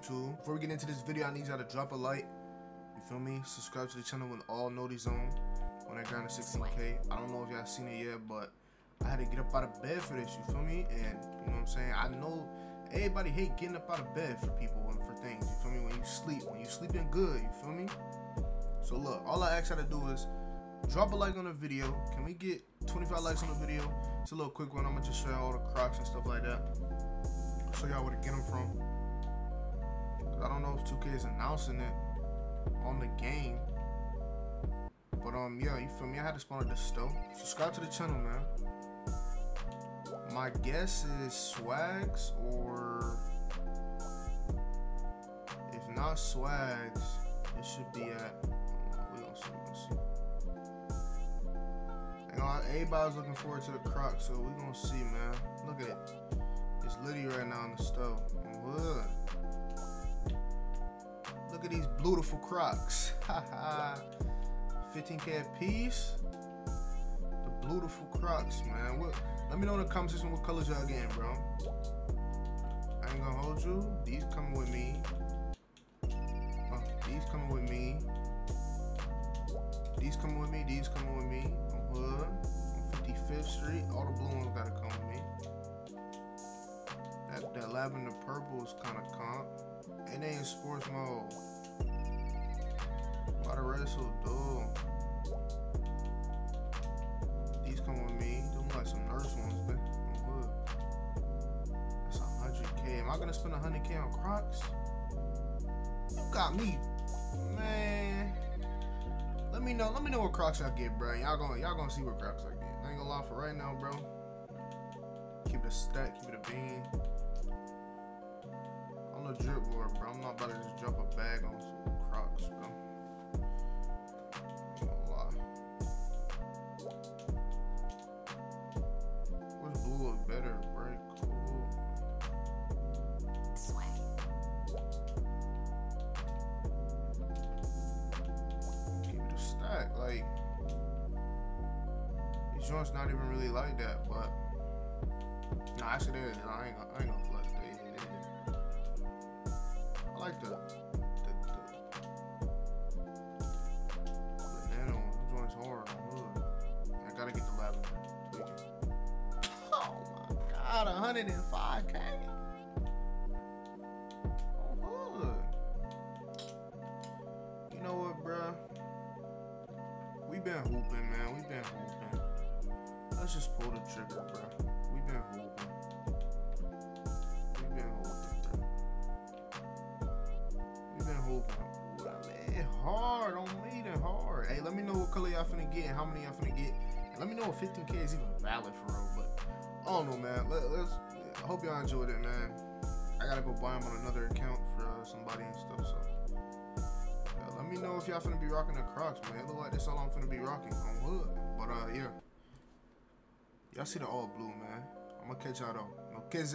YouTube. Before we get into this video, I need y'all to drop a like. You feel me? Subscribe to the channel when all notice on. When I grind to 16k. I don't know if y'all seen it yet, but I had to get up out of bed for this. You feel me? And you know what I'm saying? I know everybody hate getting up out of bed for people and for things. You feel me? When you sleep, when you sleeping good. You feel me? So look, all I ask y'all to do is drop a like on the video. Can we get 25 likes on the video? It's a little quick one. I'm gonna just show y'all all the Crocs and stuff like that. Show y'all where to get them from. I don't know if 2K is announcing it on the game. But um, yeah, you feel me? I had to spawn at the stove. Subscribe to the channel, man. My guess is swags or if not swags, it should be at. We gonna see. We gonna see. You know, everybody's looking forward to the Crocs, so we gonna see, man. Look at it. It's litty right now in the stove. Look at these beautiful Crocs. 15k a piece. The beautiful Crocs, man. What? Let me know in the comment section what colors y'all getting, bro. I ain't gonna hold you. These coming with me. Oh, these coming with me. These coming with me. These coming with me. Hood. On 55th Street. All the blue ones gotta come with me. That, that lavender purple is kind of comp. And they in sports mode. These come with me. Them like some nurse ones, man. On Hood. That's 100k. Am I gonna spend 100k on Crocs? You got me, man. Let me know. Let me know what Crocs I get, bro. Y'all gonna y'all gonna see what Crocs I get. I ain't gonna lie for right now, bro. Keep it a stack. Keep it a bean. I'm a drip lord, bro. I'm not about to just drop a bag on some Crocs, joints not even really like that, but nah, actually they is. I ain't gonna, I ain't gonna flex. They, they, they. I like the the the banana one. Joints hard. I gotta get the lavender. Oh my god, 105k. Let's just pull the trigger, bro. We've been hooping. We've been hooping, bruh. We been. Ooh, that man hard on me, then hard. Hey, let me know what color y'all finna get and how many y'all finna get. And let me know if 15k is even valid for real. But I don't know, man. Let, us I hope y'all enjoyed it, man. I gotta go buy them on another account for uh, somebody and stuff. So let me know if y'all finna be rocking the Crocs, man. It look like that's all I'm finna be rocking on hood. But uh, yeah. Y'all see the all blue, man. I'm gonna catch y'all though. No kids.